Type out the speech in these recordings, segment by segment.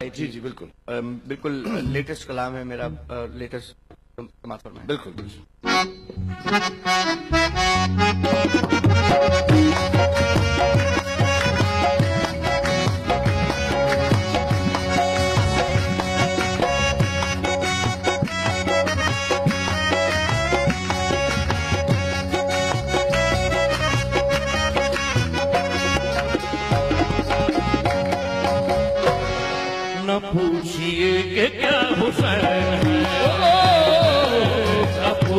जी जी बिल्कुल। बिल्कुल लेटेस्ट कलाम है मेरा लेटेस्ट समाज बिल्कुल बिल्कुल।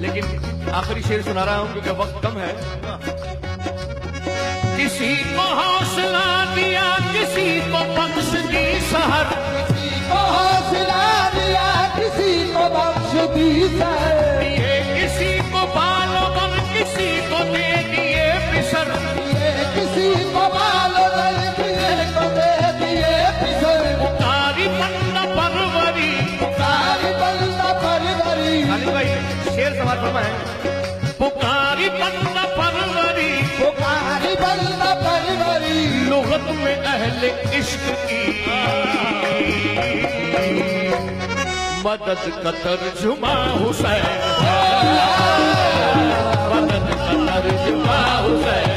लेकिन आखिरी शेर सुना रहा हूँ क्योंकि वक्त कम है। किसी को हौसला दिया, किसी को बख्श दी सहर। किसी को हौसला दिया, किसी को बख्श दी सहर। लुगत में अहल इश्क की। मदद कतर जुमा हुसैन। मदद कतर जुमा हुसैन।